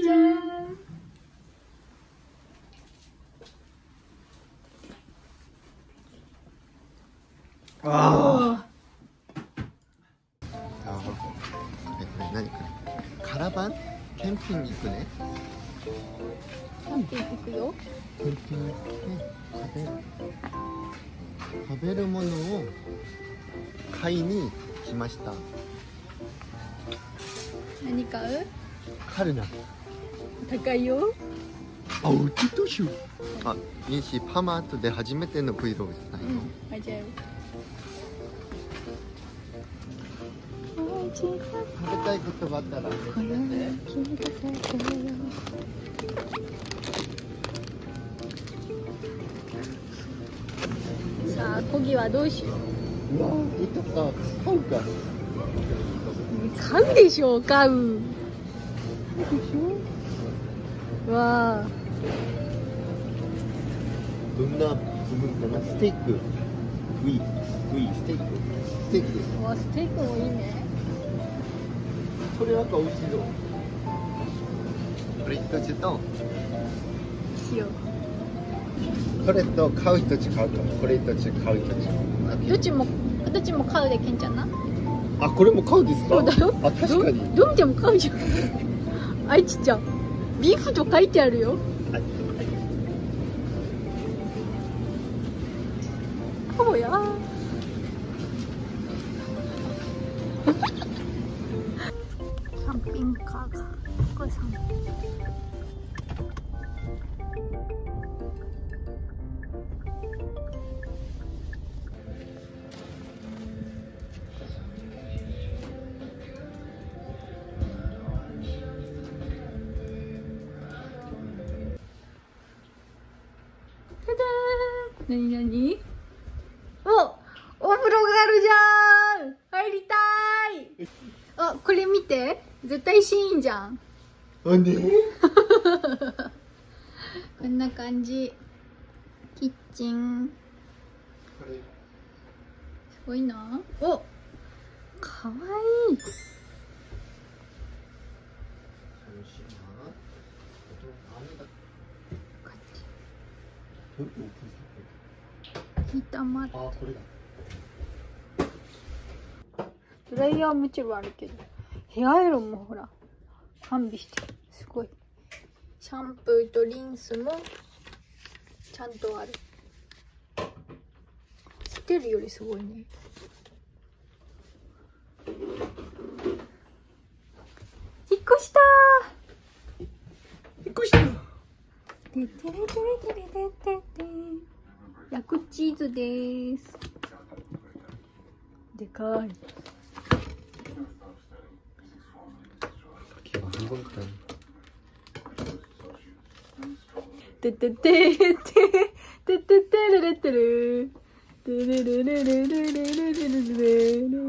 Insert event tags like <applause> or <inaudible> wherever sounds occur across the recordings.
じゃんああこれこれ何これカラバン？キャンピング行くね。キャンピング行くよ。キャンピング行って食べ食べるものを買いに来ました。何買う？カルナ高いよ。あ売ってどうしようあミンシーパマートで初めての Vlog じゃないの、うんあじゃあ食べたいことがあったら。さあコギはどうしよう。うわいとか買うか。買うでしょう買うな部分かなステーキウィウィステーキステーキです。わステーキもいいね。これなんか美味しそうこれ一つとしよこれと買う一つ買うかこれ一つ買う一つうどっちもどっちも買うでけんちゃんな。あこれも買うですか？そうだよあ確かに。どどんちゃんも買うじゃん。<laughs> あいちちゃん。ビーフと書いてあるよそうや。キャンピングカーが。これ3ただー。なになにおお風呂があるじゃん入りたいあこれ見て絶対シーンじゃん。あね <laughs> こんな感じ。キッチン。これすごいな。おかわいい。こっちヒーターもあるあこれだ。ドライヤーはもちろんあるけどヘアアイロンもほら完備してる。すごい。シャンプーとリンスもちゃんとある。捨てるよりすごいね。引っ越した。引っ越した。ててれてれてれててて。焼くチーズです。でかい分くらいてててててててれれてるてれれれれれれれれれれれれれれ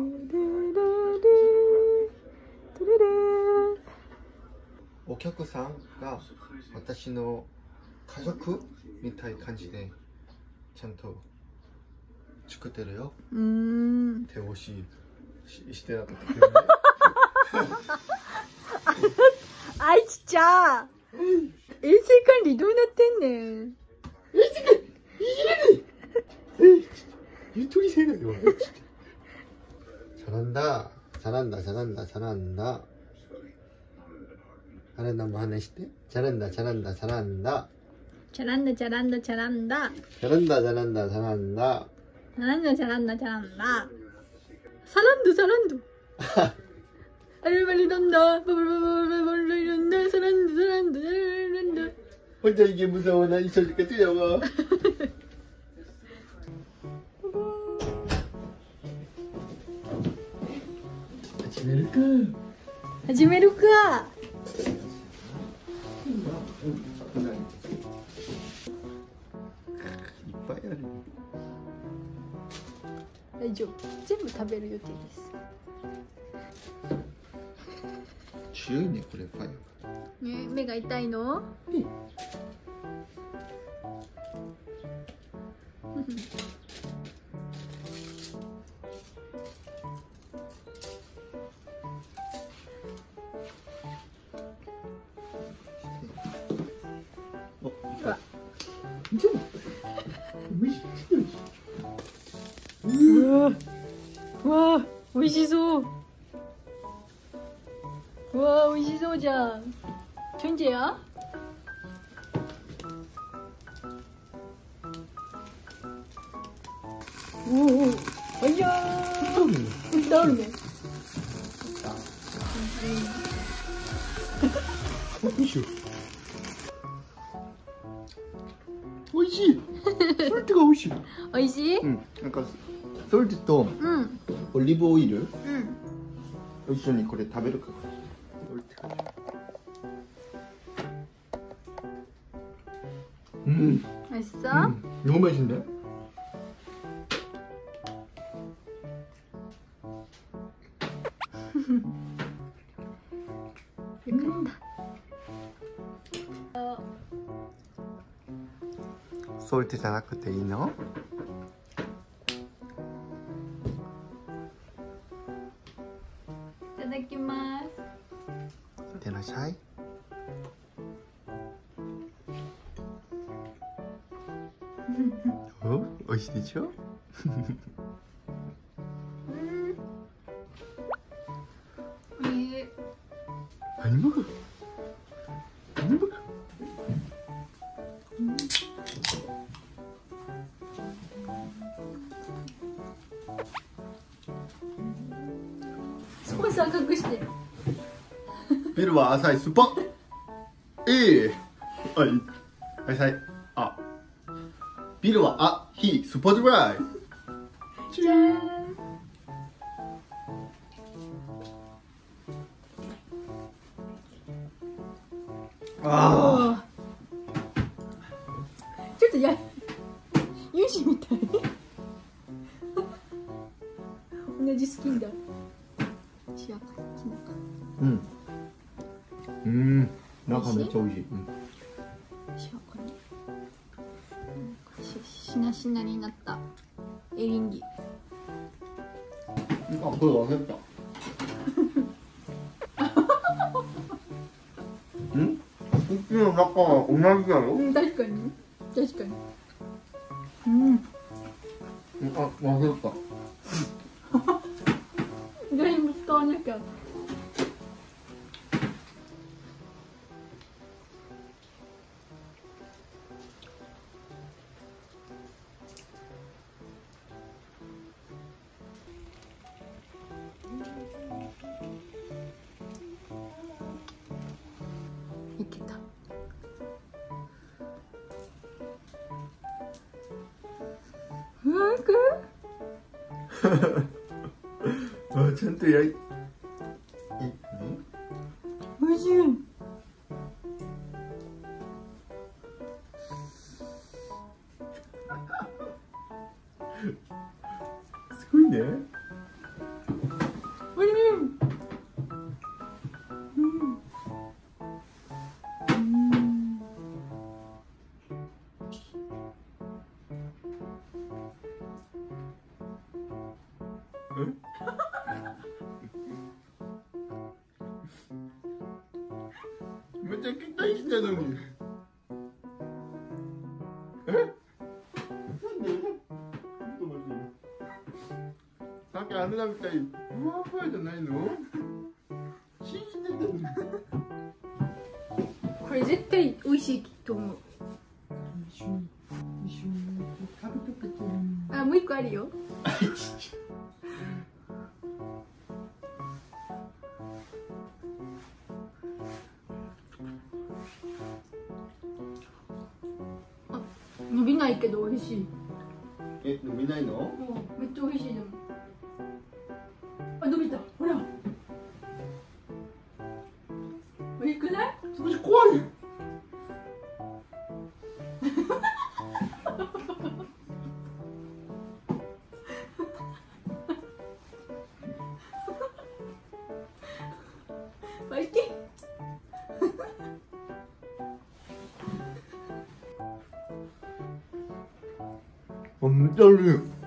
お客さんが私の家族みたい感じでちゃんと作ってるようん手押しししてなかったけどね <laughs> 아이 진짜. 이 시간 리도나테네. 이 시간 이름이 유토리 생각이 와 잘한다. 잘한다 잘한다 잘한다. 잘한다 뭐 하나 시대? 잘한다 잘한다 잘한다. 잘한다 잘한다 잘한다. 잘한다 잘한다 잘한다. 잘한다 잘한다 잘한다. 사람도 사람도. <laughs> アルバドンダ、ブブブ、ない、そ。いっぱいある。大丈夫。全部食べる予定です。強いねこれファイアね目が痛いの、うん。<laughs> チョンジェやおおおいやー歌うねよいしょ美味しいソルトが美味しい美味しいうんなんかソルトとうんオリーブオイルうん一緒にこれ食べるか ソルトうん美味しそう、うん너무 맛있는데? 음. <laughs> 솔트 じゃなくていいの? お美味しいでしょうんいい何もか何もかスポンサー隠してビルは浅いスパええはいはいはいあビルはあひスポドライ。じゃーん。あちょっとやユシみたい。同じスキンだ。うん。うん。中めっちゃ美味しい、うんなしなになった。エリンギ。あこれ忘れた。ん？こっちの中は同じやろ？うん確かに。確かに。うん。あ忘れたいけた。うんく <laughs> あちゃんとやいめちゃ期待してたのに。え？なんで？さっきあれだみたいふわふわじゃないの信じてたのにこれ絶対美味しいと思う一緒に一緒に食べたくてあもう一個あるよ伸びないけど美味しい。え飲みないの？めっちゃ美味しいでも。あ伸びた。ほら。美味しくない？少し怖い <laughs> あめ